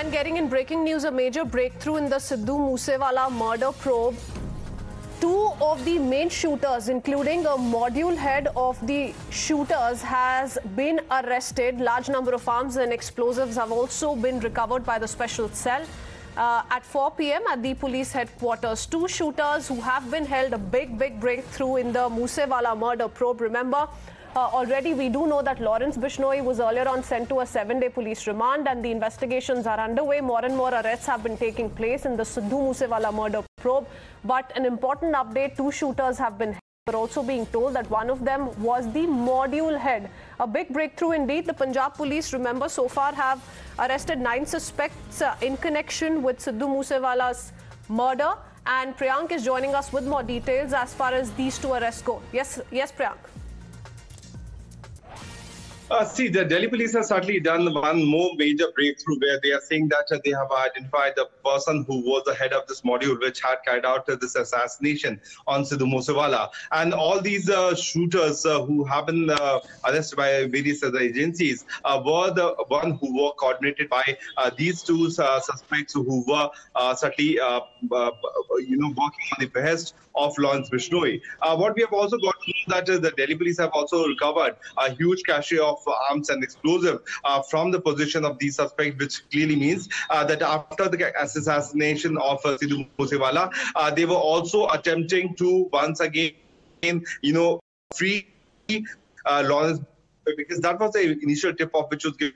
And getting in breaking news, a major breakthrough in the Sidhu Moosewala murder probe. Two of the main shooters, including a module head of the shooters, has been arrested. Large number of arms and explosives have also been recovered by the special cell. Uh, at 4 p.m. at the police headquarters. Two shooters who have been held a big, big breakthrough in the Moosewala murder probe. Remember, uh, already we do know that Lawrence Bishnoi was earlier on sent to a seven-day police remand and the investigations are underway. More and more arrests have been taking place in the Sidhu Moosewala murder probe. But an important update, two shooters have been we're also being told that one of them was the module head. A big breakthrough indeed. The Punjab police, remember, so far have arrested nine suspects uh, in connection with Sidhu Moosewala's murder. And Priyank is joining us with more details as far as these two arrests go. Yes, yes, Priyank. Uh, see, the Delhi police has certainly done one more major breakthrough where they are saying that uh, they have identified the person who was the head of this module which had carried out uh, this assassination on Sidhu Moosewala. And all these uh, shooters uh, who have been uh, arrested by various other agencies were the one who were coordinated by these two suspects who were certainly, you know, working on the behest of Lawrence Bishnoi. what we have also got that the Delhi police have also recovered. A huge cache of arms and explosive uh, from the position of these suspects, which clearly means uh, that after the assassination of uh, Sidhu Moosewala, uh, they were also attempting to once again, you know, free uh, Lawrence because that was the initial tip off which was given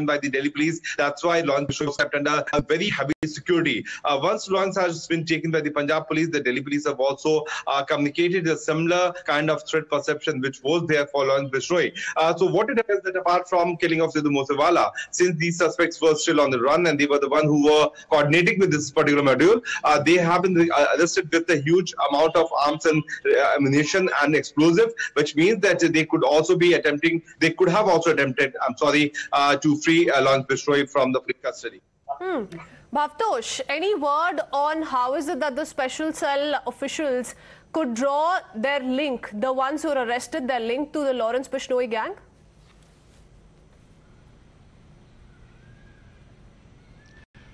by the Delhi police. That's why Lawrence was kept under a very heavy security. Uh, once Lawrence has been taken by the Punjab police, the Delhi police have also uh, communicated a similar kind of threat perception which was there for Lawrence Bishnoi. Uh, so what it is that apart from killing of Sidhu Moosewala, since these suspects were still on the run and they were the one who were coordinating with this particular module, uh, they have been uh, arrested with a huge amount of arms and uh, ammunition and explosive, which means that they could also be attempting, they could have also attempted, I'm sorry, to free Lawrence Bishnoi from the police custody. Hmm. Bhavtosh, any word on how is it that the special cell officials could draw their link, the ones who were arrested, their link to the Lawrence Bishnoi gang?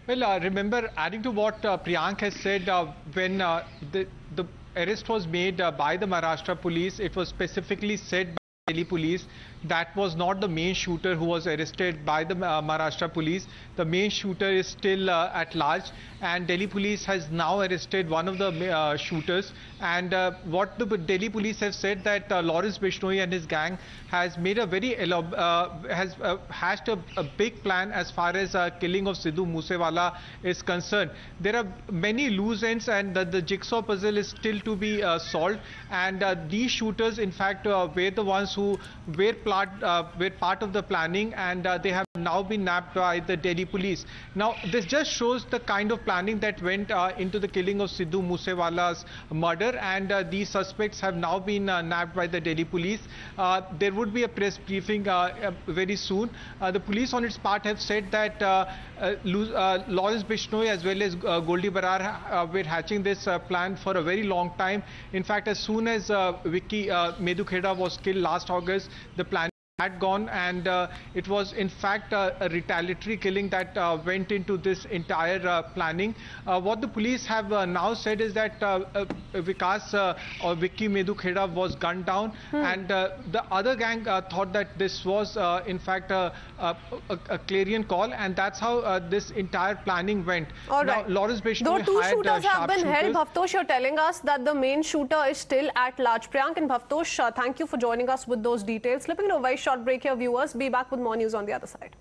Well, uh, remember, adding to what uh, Priyank has said, uh, when uh, the, the arrest was made uh, by the Maharashtra police, it was specifically said by Delhi police that was not the main shooter who was arrested by the uh, Maharashtra police. The main shooter is still uh, at large and Delhi police has now arrested one of the uh, shooters and uh, what the Delhi police have said that uh, Lawrence Bishnoi and his gang has made a very uh, has hashed a, a, big plan as far as killing of Sidhu Moosewala is concerned. There are many loose ends and the, the jigsaw puzzle is still to be solved and these shooters in fact were the ones who were part, uh, were part of the planning and uh, they have now been nabbed by the Delhi police. Now, this just shows the kind of planning that went uh, into the killing of Sidhu Moosewala's murder and uh, these suspects have now been uh, nabbed by the Delhi police. Uh, there would be a press briefing very soon. the police on its part have said that Lawrence Bishnoi as well as Goldy Brar were hatching this plan for a very long time. In fact, as soon as Vicky Middukhera was killed last August, the plan had gone and uh, it was in fact uh, a retaliatory killing that uh, went into this entire uh, planning. Uh, what the police have uh, now said is that Vikas or Vicky Middukhera was gunned down hmm. and the other gang thought that this was in fact a, a, a, clarion call and that's how this entire planning went. All now, right. Lawrence Though two shooters have been held, Bhavtosh, you're telling us that the main shooter is still at large. Priyank and Bhavtosh, thank you for joining us with those details. Slipping away short break here, viewers. Be back with more news on the other side.